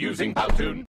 using Powtoon.